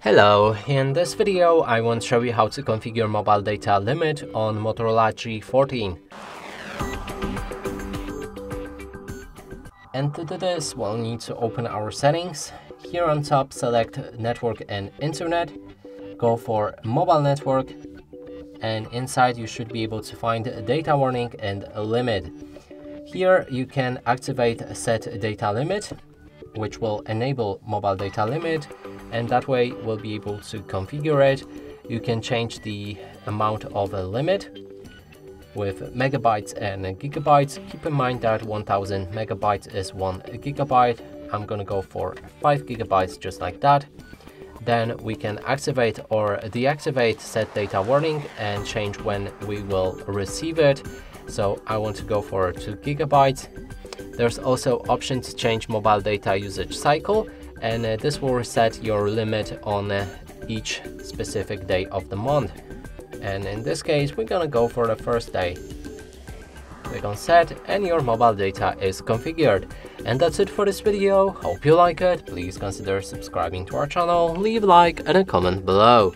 Hello, in this video I want to show you how to configure mobile data limit on Motorola G14. And to do this, we'll need to open our settings. Here on top, select Network and Internet. Go for Mobile Network. And inside you should be able to find data warning and limit. Here you can activate set data limit, which will enable mobile data limit and that way we'll be able to configure it. You can change the amount of a limit with megabytes and gigabytes. Keep in mind that 1000 megabytes is 1 gigabyte. I'm gonna go for 5 gigabytes just like that. Then we can activate or deactivate set data warning and change when we will receive it. So I want to go for 2 gigabytes. There's also option to change mobile data usage cycle and uh, this will reset your limit on uh, each specific day of the month. And in this case, we're gonna go for the first day. Click on set and your mobile data is configured. And that's it for this video. Hope you like it. Please consider subscribing to our channel, leave a like and a comment below.